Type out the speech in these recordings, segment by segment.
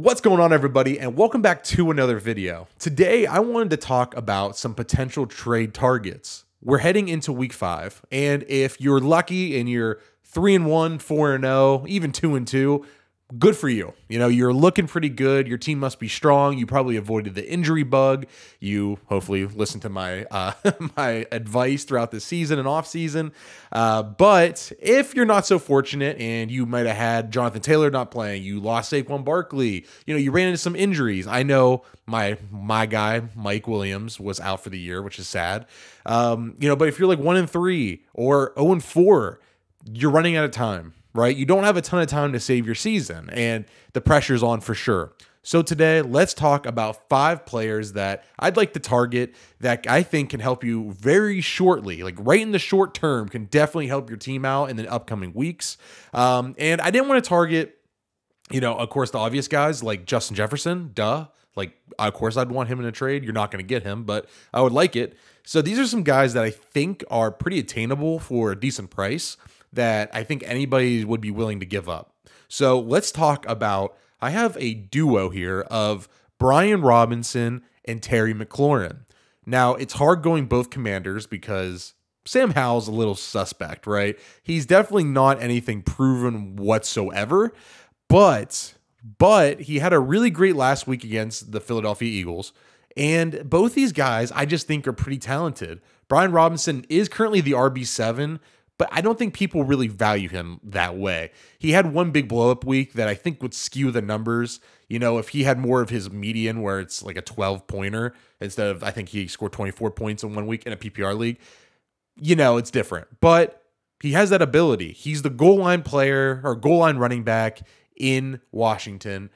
What's going on everybody and welcome back to another video. Today I wanted to talk about some potential trade targets. We're heading into week 5 and if you're lucky and you're 3 and 1, 4 and 0, even 2 and 2, good for you. You know, you're looking pretty good. Your team must be strong. You probably avoided the injury bug. You hopefully listened to my uh, my advice throughout the season and off season. Uh, but if you're not so fortunate and you might have had Jonathan Taylor not playing, you lost Saquon Barkley. You know, you ran into some injuries. I know my my guy Mike Williams was out for the year, which is sad. Um, you know, but if you're like one and three or zero and four, you're running out of time right? You don't have a ton of time to save your season, and the pressure's on for sure. So, today, let's talk about five players that I'd like to target that I think can help you very shortly, like right in the short term, can definitely help your team out in the upcoming weeks. Um, and I didn't want to target, you know, of course, the obvious guys like Justin Jefferson, duh. Like, of course, I'd want him in a trade. You're not going to get him, but I would like it. So, these are some guys that I think are pretty attainable for a decent price that I think anybody would be willing to give up. So let's talk about. I have a duo here of Brian Robinson and Terry McLaurin. Now, it's hard going both commanders because Sam Howell's a little suspect, right? He's definitely not anything proven whatsoever, but but he had a really great last week against the Philadelphia Eagles. And both these guys, I just think, are pretty talented. Brian Robinson is currently the RB7, but I don't think people really value him that way. He had one big blow up week that I think would skew the numbers. You know, if he had more of his median where it's like a 12 pointer instead of, I think he scored 24 points in one week in a PPR league, you know, it's different. But he has that ability. He's the goal line player or goal line running back in Washington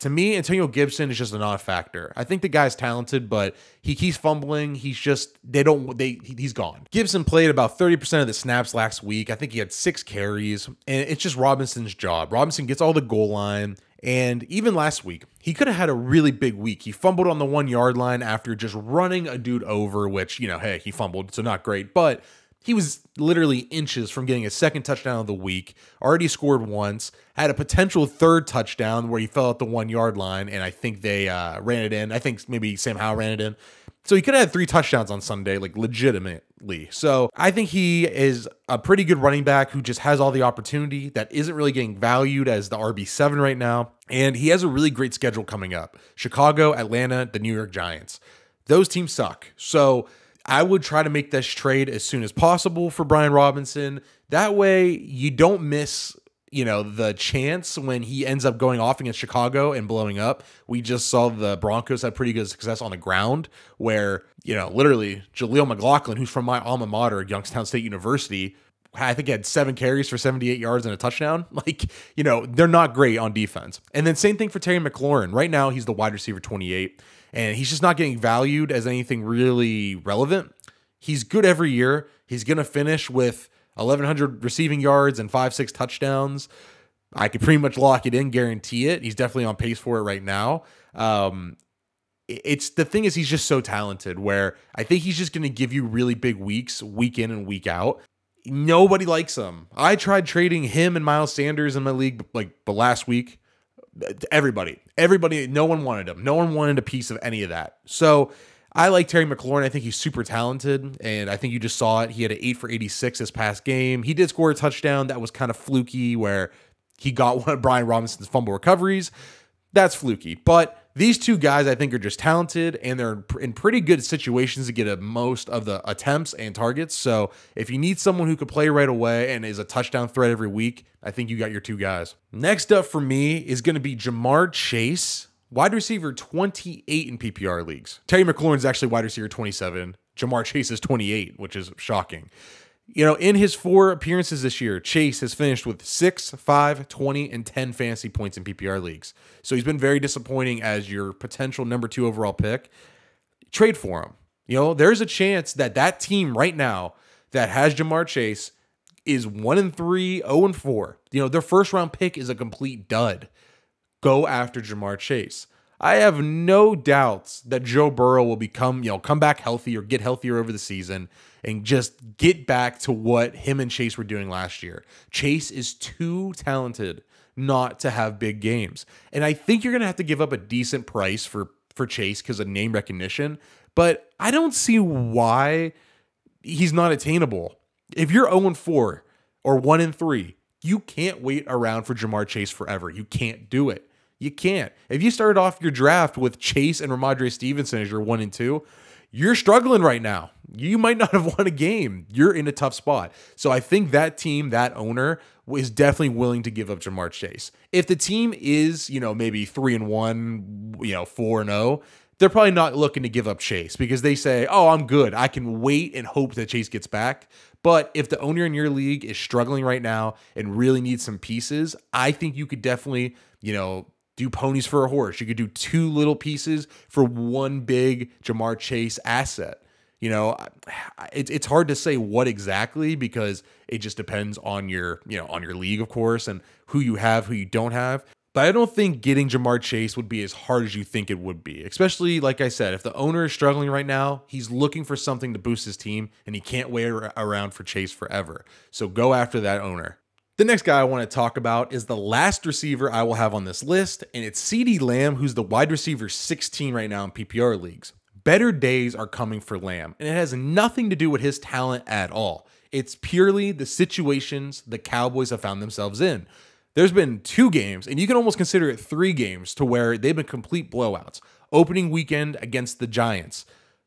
to me, Antonio Gibson is just a non-factor. I think the guy's talented, but he keeps fumbling. He's just they don't they he's gone. Gibson played about 30% of the snaps last week. I think he had six carries, and it's just Robinson's job. Robinson gets all the goal line. And even last week, he could have had a really big week. He fumbled on the one yard line after just running a dude over, which, you know, hey, he fumbled, so not great. But he was literally inches from getting a second touchdown of the week, already scored once, had a potential third touchdown where he fell at the one yard line, and I think they uh, ran it in. I think maybe Sam Howell ran it in. So he could have had three touchdowns on Sunday, like legitimately. So I think he is a pretty good running back who just has all the opportunity that isn't really getting valued as the RB7 right now. And he has a really great schedule coming up Chicago, Atlanta, the New York Giants. Those teams suck. So I would try to make this trade as soon as possible for Brian Robinson. That way, you don't miss you know the chance when he ends up going off against Chicago and blowing up. We just saw the Broncos had pretty good success on the ground, where you know literally Jaleel McLaughlin, who's from my alma mater, Youngstown State University. I think he had seven carries for 78 yards and a touchdown. Like, you know, they're not great on defense. And then same thing for Terry McLaurin. Right now, he's the wide receiver 28 and he's just not getting valued as anything really relevant. He's good every year. He's going to finish with 1,100 receiving yards and five, six touchdowns. I could pretty much lock it in, guarantee it. He's definitely on pace for it right now. Um, it's the thing is he's just so talented where I think he's just going to give you really big weeks, week in and week out. Nobody likes him. I tried trading him and Miles Sanders in my league like the last week everybody, everybody, no one wanted him. No one wanted a piece of any of that. So I like Terry McLaurin. I think he's super talented, and I think you just saw it. He had an eight for 86 this past game. He did score a touchdown that was kind of fluky where he got one of Brian Robinson's fumble recoveries. That's fluky. But these two guys, I think, are just talented and they're in pretty good situations to get a most of the attempts and targets. So if you need someone who could play right away and is a touchdown threat every week, I think you got your two guys. Next up for me is going to be Ja'Marr Chase, wide receiver 28 in PPR leagues. Terry McLaurin's actually wide receiver 27. Ja'Marr Chase is 28, which is shocking. You know, in his four appearances this year, Chase has finished with 6, 5, 20, and 10 fantasy points in PPR leagues. So he's been very disappointing as your potential number two overall pick. Trade for him. You know, there's a chance that that team right now that has Ja'Marr Chase is 1 and 3, 0 and 4. You know, their first round pick is a complete dud. Go after Ja'Marr Chase. I have no doubts that Joe Burrow will become, you know, come back healthy or get healthier over the season and just get back to what him and Chase were doing last year. Chase is too talented not to have big games. And I think you're going to have to give up a decent price for for Chase because of name recognition, but I don't see why he's not attainable. If you're 0 4 or 1 and 3, you can't wait around for Ja'Marr Chase forever. You can't do it. You can't. If you started off your draft with Chase and Rhamondre Stevenson as your 1 and 2, you're struggling right now. You might not have won a game. You're in a tough spot. So I think that team, that owner, is definitely willing to give up Ja'Marr Chase. If the team is, you know, maybe three and one, you know, four and oh, they're probably not looking to give up Chase because they say, "Oh, I'm good. I can wait and hope that Chase gets back." But if the owner in your league is struggling right now and really needs some pieces, I think you could definitely, you know, do ponies for a horse. You could do two little pieces for one big Ja'Marr Chase asset. You know, it's it's hard to say what exactly because it just depends on your you know on your league, of course, and who you have, who you don't have. But I don't think getting Ja'Marr Chase would be as hard as you think it would be. Especially, like I said, if the owner is struggling right now, he's looking for something to boost his team and he can't wait around for Chase forever. So go after that owner. The next guy I want to talk about is the last receiver I will have on this list, and it's CeeDee Lamb, who's the wide receiver 16 right now in PPR leagues. Better days are coming for Lamb, and it has nothing to do with his talent at all. It's purely the situations the Cowboys have found themselves in. There's been two games, and you can almost consider it three games, to where they've been complete blowouts. Opening weekend against the Giants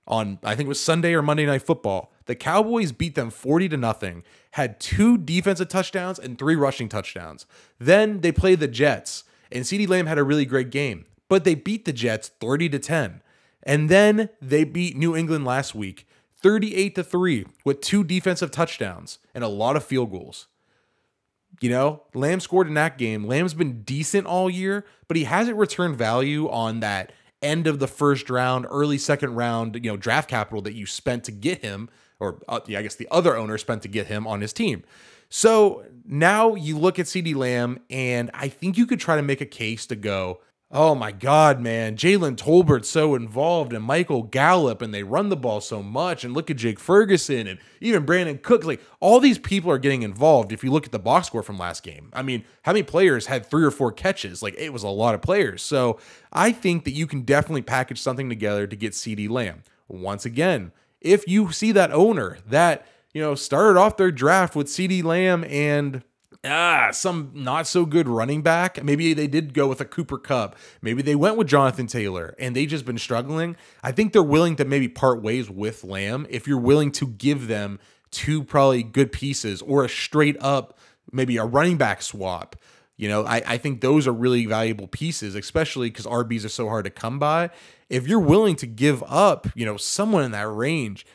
on, I think it was Sunday or Monday Night Football. The Cowboys beat them 40 to nothing, had two defensive touchdowns and three rushing touchdowns. Then they played the Jets, and CeeDee Lamb had a really great game, but they beat the Jets 30 to 10. And then they beat New England last week 38 to 3 with two defensive touchdowns and a lot of field goals. You know, Lamb scored in that game. Lamb's been decent all year, but he hasn't returned value on that end of the first round, early second round, you know, draft capital that you spent to get him or uh, yeah, I guess the other owner spent to get him on his team. So now you look at CeeDee Lamb, and I think you could try to make a case to go, oh my God, man, Jalen Tolbert's so involved, and Michael Gallup, and they run the ball so much, and look at Jake Ferguson, and even Brandin Cooks. Like all these people are getting involved. If you look at the box score from last game, I mean, how many players had three or four catches? Like it was a lot of players. So I think that you can definitely package something together to get CeeDee Lamb. Once again, if you see that owner that, you know, started off their draft with CeeDee Lamb and ah, some not so good running back. Maybe they did go with a Cooper Kupp. Maybe they went with Jonathan Taylor and they just been struggling. I think they're willing to maybe part ways with Lamb if you're willing to give them two probably good pieces or a straight up maybe a running back swap. You know, I, I think those are really valuable pieces, especially because RBs are so hard to come by. If you're willing to give up, you know, someone in that range,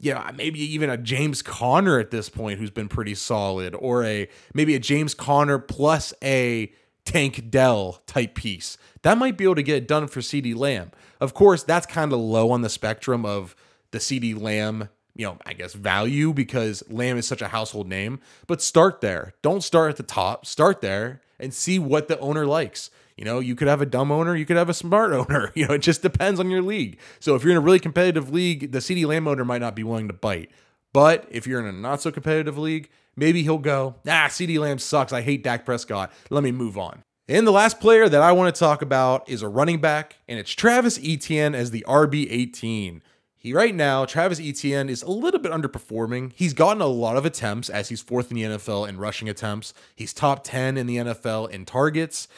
you know, maybe even a James Conner at this point who's been pretty solid, or a maybe a James Conner plus a Tank Dell type piece. That might be able to get it done for CeeDee Lamb. Of course, that's kind of low on the spectrum of the CeeDee Lamb you know, I guess value because Lamb is such a household name. But start there. Don't start at the top. Start there and see what the owner likes. You know, you could have a dumb owner, you could have a smart owner. You know, it just depends on your league. So if you're in a really competitive league, the CeeDee Lamb owner might not be willing to bite. But if you're in a not so competitive league, maybe he'll go, ah, CeeDee Lamb sucks. I hate Dak Prescott. Let me move on. And the last player that I want to talk about is a running back, and it's Travis Etienne as the RB18. He right now, Travis Etienne is a little bit underperforming. He's gotten a lot of attempts as he's fourth in the NFL in rushing attempts. He's top 10 in the NFL in targets.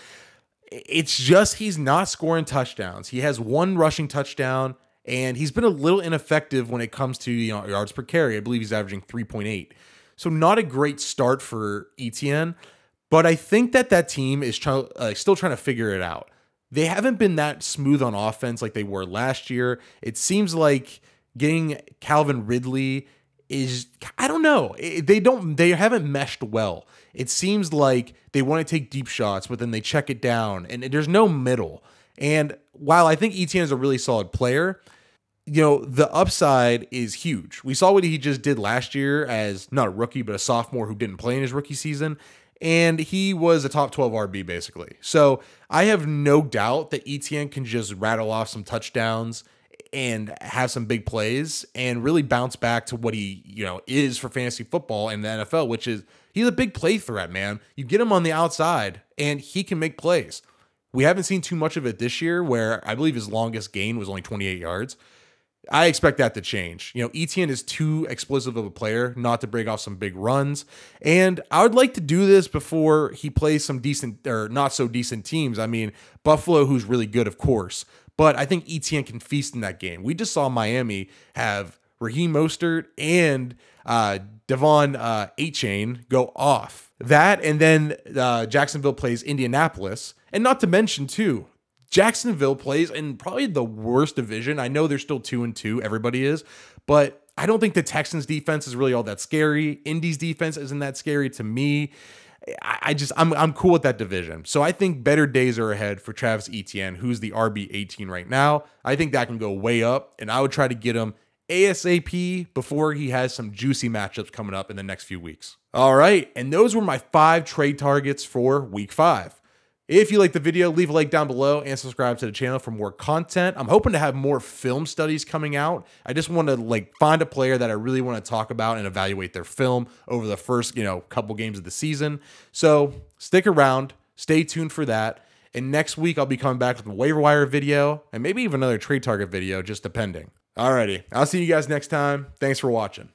It's just he's not scoring touchdowns. He has one rushing touchdown and he's been a little ineffective when it comes to you know, yards per carry. I believe he's averaging 3.8. So not a great start for Etienne, but I think that that team is try- uh, still trying to figure it out they haven't been that smooth on offense like they were last year. It seems like getting Calvin Ridley is I don't know. They don't they haven't meshed well. It seems like they want to take deep shots, but then they check it down and there's no middle. And while I think Etienne is a really solid player, you know, the upside is huge. We saw what he just did last year as not a rookie, but a sophomore who didn't play in his rookie season and he was a top 12 RB basically. So I have no doubt that Etienne can just rattle off some touchdowns and have some big plays and really bounce back to what he, you know, is for fantasy football and the NFL, which is he's a big play threat, man. You get him on the outside and he can make plays. We haven't seen too much of it this year where I believe his longest gain was only 28 yards. I expect that to change. You know, Etienne is too explosive of a player not to break off some big runs. And I would like to do this before he plays some decent or not so decent teams. I mean, Buffalo, who's really good, of course. But I think Etienne can feast in that game. We just saw Miami have Raheem Mostert and uh, De'Von uh, Achane go off. That and then uh, Jacksonville plays Indianapolis. And not to mention, too, Jacksonville plays in probably the worst division. I know they're still two and two, everybody is, but I don't think the Texans defense is really all that scary. Indy's defense isn't that scary to me. I just I'm I'm cool with that division. So I think better days are ahead for Travis Etienne, who's the RB 18 right now. I think that can go way up, and I would try to get him ASAP before he has some juicy matchups coming up in the next few weeks. All right, and those were my five trade targets for week five. If you like the video, leave a like down below and subscribe to the channel for more content. I'm hoping to have more film studies coming out. I just want to like find a player that I really want to talk about and evaluate their film over the first, you know, couple games of the season. So stick around, stay tuned for that. And next week I'll be coming back with a waiver wire video and maybe even another trade target video, just depending. Alrighty, I'll see you guys next time. Thanks for watching.